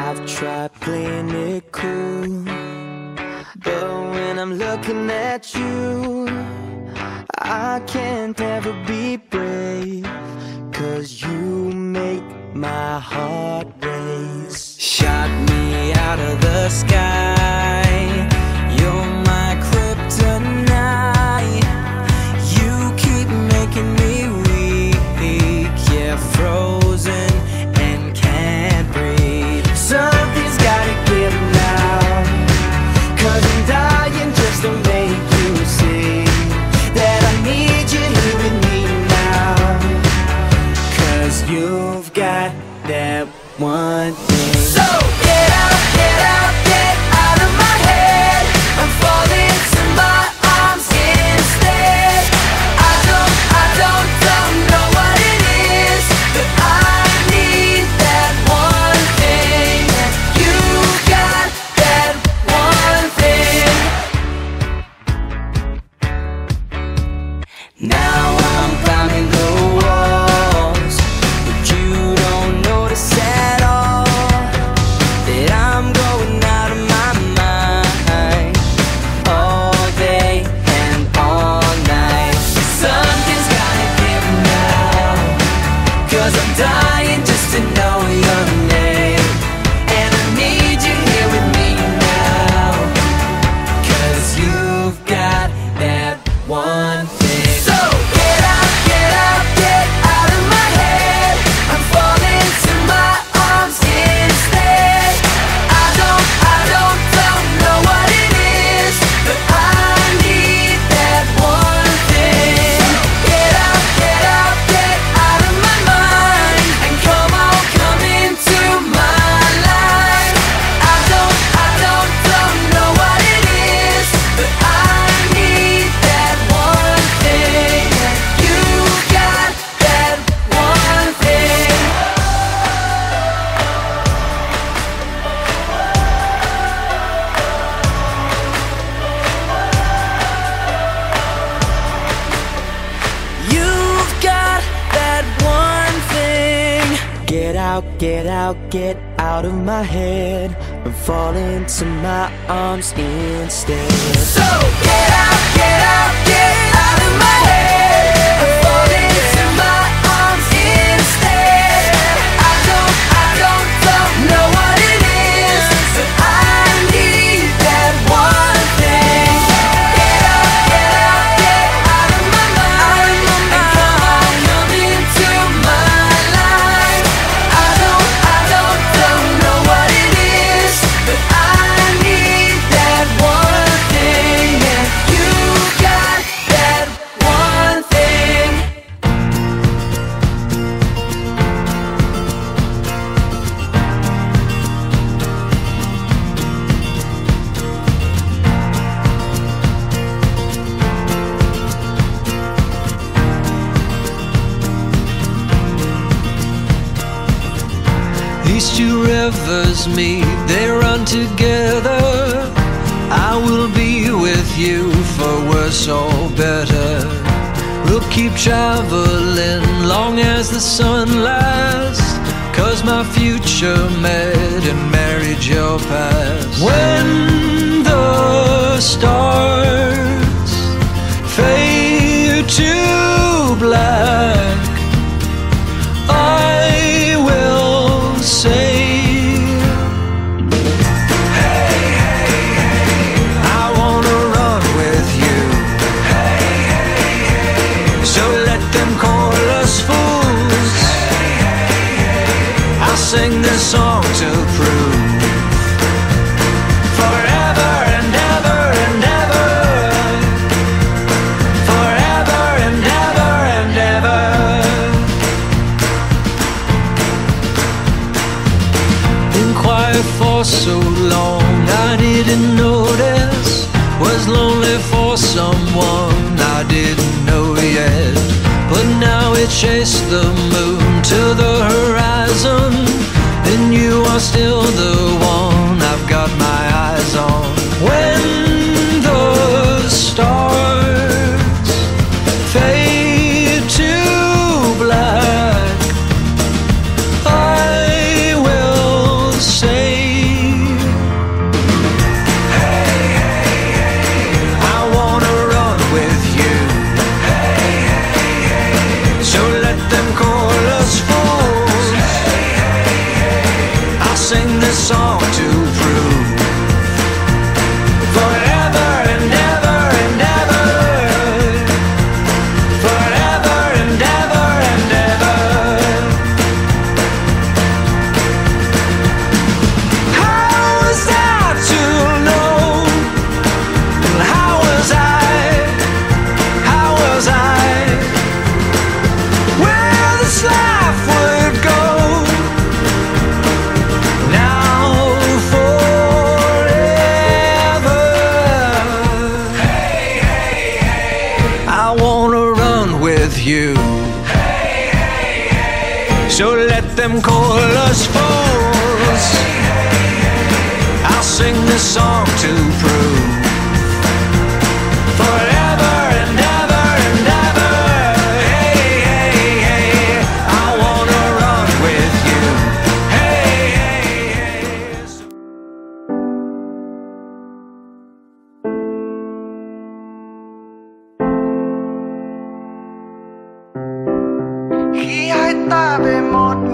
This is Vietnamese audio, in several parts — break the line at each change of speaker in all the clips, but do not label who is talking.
I've tried playing it cool, but when I'm looking at you, I can't ever be brave, cause you make my heart out, get out, get out of my head. And fall into my arms instead. So get out, get out.
these two rivers meet, they run together. I will be with you for worse or better. We'll keep traveling long as the sun lasts. Cause my future met and married your past. When the stars fade to black. still the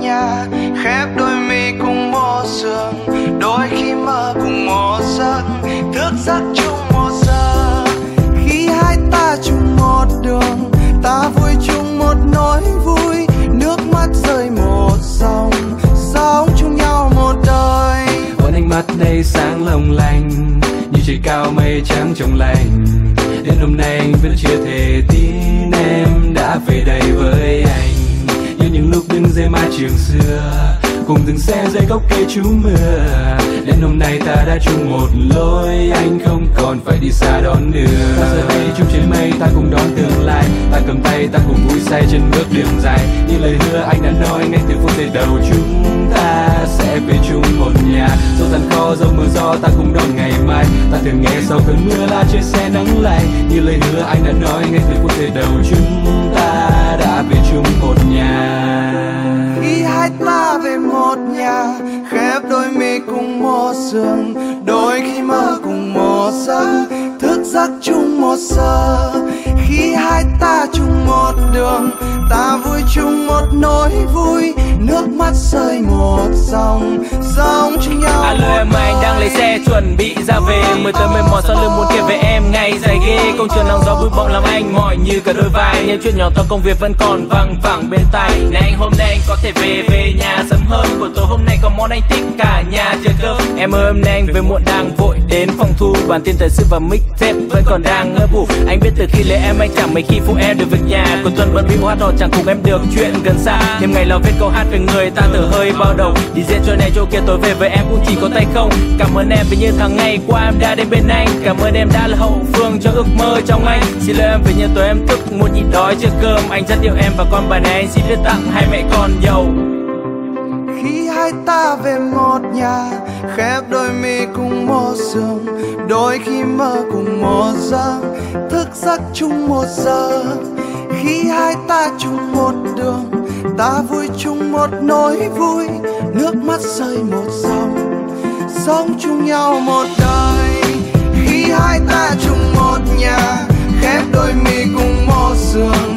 nhà khép đôi mi cùng một sương, đôi khi mơ cùng một giấc. Thức giấc chung.
Trường xưa. Cùng từng xe dây gốc cây trú mưa. Đến hôm nay ta đã chung một lối, Anh không còn phải đi xa đón đường Ta giờ đây chung trên mây, ta cùng đón tương lai. Ta cầm tay, ta cùng vui say trên bước đường dài. Như lời hứa anh đã nói, ngay từ phút giây đầu chúng ta sẽ về chung một nhà. Dẫu gian khó dẫu mưa gió, ta cùng đón ngày mai. Ta thường nghe sau cơn mưa là trời xe nắng lại Như lời hứa anh đã nói, ngay từ phút giây đầu chúng ta đã về chung một nhà
một nhà khép đôi mi cùng một giường đôi khi mơ cùng một giấc thức giấc chung một giờ khi hai ta chung một đường ta vui chung một nỗi vui nước mắt rơi một dòng sống chung nhau
Alo em anh đang lấy xe chuẩn bị ra về. Mới tới mệt mỏi sau lưng muốn kể về em ngày dài ghê Công trường nắng gió bụi bọng làm anh mỏi như cả đôi vai. Những chuyện nhỏ to công việc vẫn còn văng vẳng bên tai. Này anh hôm nay anh có thể về về nhà sớm hơn. Buổi tối hôm nay có món anh thích cả nhà chờ cơm. Em ơi hôm nay anh về muộn đang vội đến phòng thu. Bản tin thời sự và mixtape vẫn còn đang ngỡ ngủ. Anh biết từ khi lấy em anh chẳng mấy khi phụ em được việc nhà. Cuối tuần bận bị hát hò chẳng cùng em được chuyện gần xa. Thêm ngày lo viết câu hát về người ta từ hơi bao đầu Đi diễn chỗ này chỗ kia tối về với em cũng chỉ có tay không. Cảm ơn em vì như tháng ngày qua em đã đến bên anh. Cảm ơn em đã là hậu phương cho ước mơ trong anh. Xin lỗi em vì như tối em thức muốn nhịn đói chưa cơm. Anh rất yêu em và con bà này anh xin được tặng hai mẹ con giàu
khi hai ta về một nhà, khép đôi mi cùng một giường đôi khi mơ cùng một giấc, thức giấc chung một giờ. Khi hai ta chung một đường, ta vui chung một nỗi vui. Nước mắt rơi một dòng, sống chung nhau một đời. Khi hai ta chung một nhà, khép đôi mi cùng một giường.